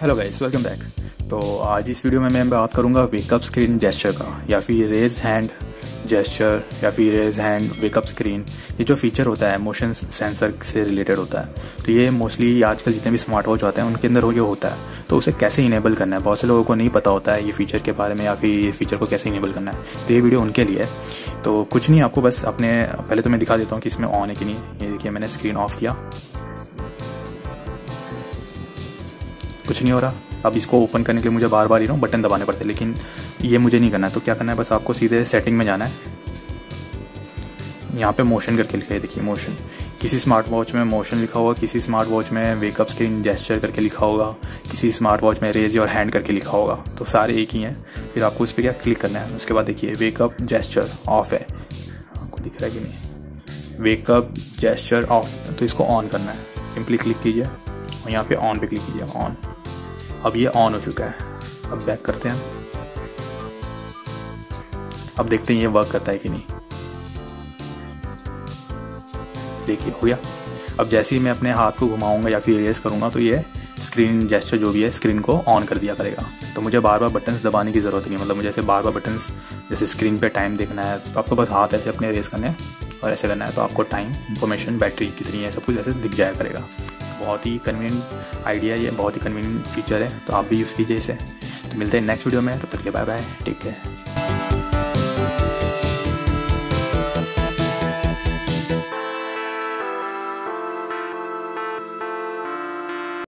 Hello guys welcome back तो आज इस वीडियो में मैं बात करूँगा वेकअप स्क्रीन जेस्चर का, या फिर रेज हैंड जेस्चर या फिर रेज हैंड वेकअप स्क्रीन ये जो फीचर होता है मोशन सेंसर से रिलेटेड होता है। तो ये मोस्टली आजकल जितने भी स्मार्ट वॉच होते हैं, उनके अंदर ये होता है। तो उसे कैसे इनेबल करना है? बहुत से लोगों को नहीं पता होता है ये फीचर के बारे में, या फिर ये फीचर को कैसे इनेबल करना है। तो ये वीडियो उनके लिए है। तो कुछ नहीं, आपको बस अपने, पहले तो मैं दिखा देता हूँ कि इसमें ऑन है कि नहीं। ये देखिए, मैंने स्क्रीन ऑफ़ किया। कुछ नहीं हो रहा। अब इसको ओपन करने के लिए मुझे बार बार ही ना बटन दबाने पड़ते हैं, लेकिन ये मुझे नहीं करना है। तो क्या करना है? बस आपको सीधे सेटिंग में जाना है। यहाँ पे मोशन करके लिखा है, देखिए मोशन किसी स्मार्ट वॉच में मोशन लिखा होगा, किसी स्मार्ट वॉच में वेकअप स्क्रीन जेस्चर करके लिखा होगा, किसी स्मार्ट वॉच में रेज और हैंड करके लिखा होगा। तो सारे एक ही हैं। फिर आपको इस पर क्या क्लिक करना है? उसके बाद देखिए वेकअप जेस्चर ऑफ़ है। आपको दिख रहा है कि नहीं? वेकअप जेस्चर ऑफ़ तो इसको ऑन करना है। सिंपली क्लिक कीजिए। और यहाँ पे ऑन पे क्लिक कीजिए। ऑन अब ये ऑन हो चुका है। अब बैक करते हैं अब देखते हैं ये वर्क करता है कि नहीं। देखिए, हो गया। अब जैसे ही मैं अपने हाथ को घुमाऊँगा या फिर रेस करूँगा तो ये स्क्रीन जेस्टर जो भी है स्क्रीन को ऑन कर दिया करेगा। तो मुझे बार बार बटन्स दबाने की ज़रूरत नहीं मतलब मुझे ऐसे बार बार बटन्स जैसे स्क्रीन पे टाइम देखना है तो आपको बस हाथ ऐसे अपने रेस करने हैं और ऐसे करना है तो आपको टाइम इन्फॉर्मेशन बैटरी कितनी है, सब कुछ ऐसे दिख जाया करेगा। बहुत ही कन्वीनियंट आइडिया ये बहुत ही कन्वीनियंट फीचर है तो आप भी यूज़ कीजिए इसे। तो मिलते हैं नेक्स्ट वीडियो में तो तक के बाय बाय टेक केयर